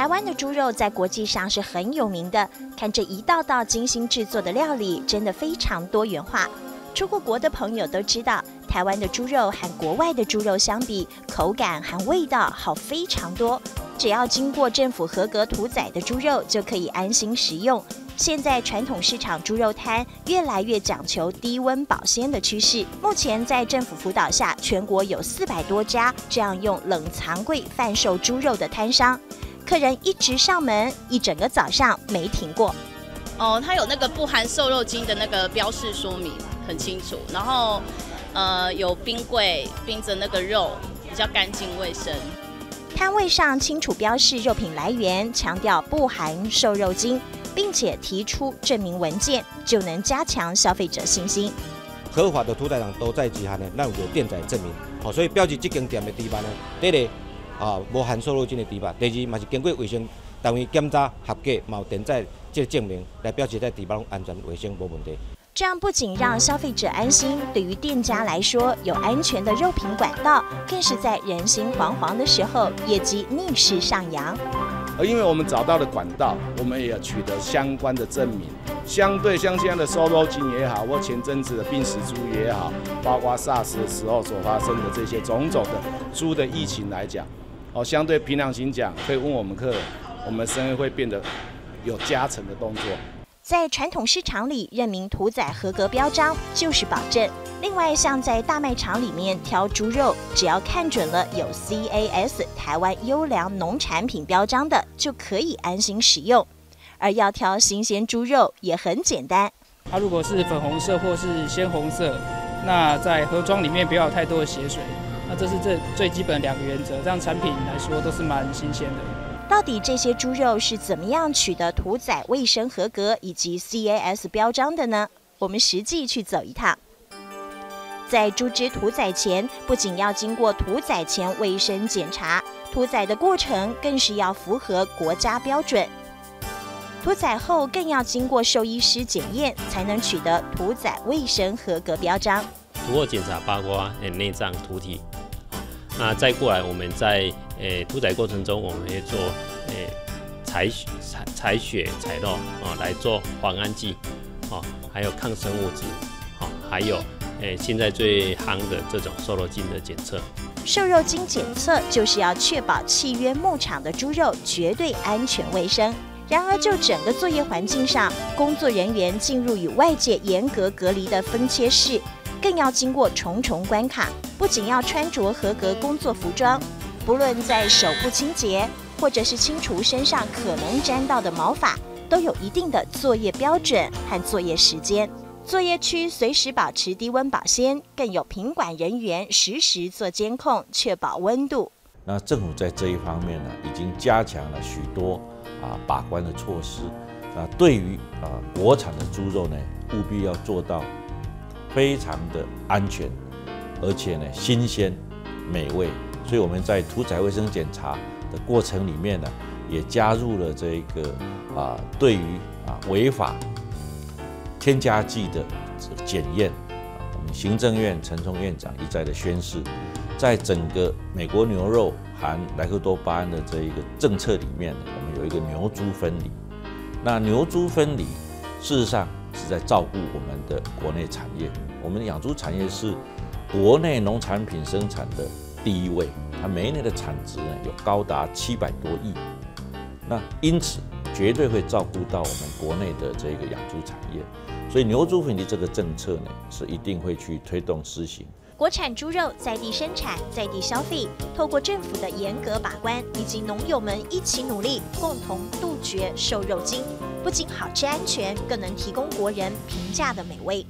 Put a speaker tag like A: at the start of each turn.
A: 台湾的猪肉在国际上是很有名的，看这一道道精心制作的料理，真的非常多元化。出过国的朋友都知道，台湾的猪肉和国外的猪肉相比，口感和味道好非常多。只要经过政府合格屠宰的猪肉，就可以安心食用。现在传统市场猪肉摊越来越讲求低温保鲜的趋势。目前在政府辅导下，全国有四百多家这样用冷藏柜贩售猪肉的摊商，客人一直上门，一整个早上没停过。
B: 哦，它有那个不含瘦肉精的那个标示说明很清楚，然后呃有冰柜冰着那个肉比较干净卫生。
A: 摊位上清楚标示肉品来源，强调不含瘦肉精。并且提出证明文件，就能加强消费者信心。
C: 合法的屠宰场都在集行呢，那有店仔证明。好，所以标记这间店的地板呢，第一啊无含瘦肉精的地板，第二嘛是经过卫生单位检查合格，有店仔这证明来表示在地板安全卫生无问题。
A: 这样不仅让消费者安心，对于店家来说有安全的肉品管道，更是在人心惶惶的时候，业绩逆势上扬。
D: 而因为我们找到了管道，我们也取得相关的证明。相对像这样的瘦肉精也好，或前阵子的病死猪也好，包括 SARS 的时候所发生的这些种种的猪的疫情来讲，哦，相对平常心讲，可以问我们客人，我们生意会变得有加成的动作。
A: 在传统市场里认明屠宰合格标章就是保证。另外，像在大卖场里面挑猪肉，只要看准了有 CAS 台湾优良农产品标章的，就可以安心使用。而要挑新鲜猪肉也很简单。
E: 它如果是粉红色或是鲜红色，那在盒装里面不要太多的血水。那这是这最基本的两个原则，这样产品来说都是蛮新鲜的。
A: 到底这些猪肉是怎么样取得屠宰卫生合格以及 CAS 标章的呢？我们实际去走一趟。在猪只屠宰前，不仅要经过屠宰前卫生检查，屠宰的过程更是要符合国家标准。屠宰后更要经过兽医师检验，才能取得屠宰卫生合格标章。
F: 屠后检查包括内脏、屠体。那再过来，我们在诶屠宰过程中，我们会做诶采采采血采肉啊，来做防胺剂，哦，还有抗生物质，好，还有诶现在最夯的这种瘦肉精的检测。
A: 瘦肉精检测就是要确保契约牧场的猪肉绝对安全卫生。然而，就整个作业环境上，工作人员进入与外界严格隔离的分切室。更要经过重重关卡，不仅要穿着合格工作服装，不论在手部清洁，或者是清除身上可能沾到的毛发，都有一定的作业标准和作业时间。作业区随时保持低温保鲜，更有品管人员实时做监控，确保温度。
G: 那政府在这一方面呢，已经加强了许多啊把关的措施。啊，对于啊国产的猪肉呢，务必要做到。非常的安全，而且呢新鲜美味，所以我们在屠宰卫生检查的过程里面呢，也加入了这个啊对于啊违法添加剂的检验。我们行政院陈冲院长一再的宣示，在整个美国牛肉含莱克多巴胺的这一个政策里面，我们有一个牛猪分离。那牛猪分离，事实上。是在照顾我们的国内产业。我们的养猪产业是国内农产品生产的第一位，它每一年的产值呢有高达七百多亿。那因此绝对会照顾到我们国内的这个养猪产业。所以牛猪分离这个政策呢是一定会去推动施行。
A: 国产猪肉在地生产，在地消费，透过政府的严格把关，以及农友们一起努力，共同杜绝瘦肉精。不仅好吃安全，更能提供国人平价的美味。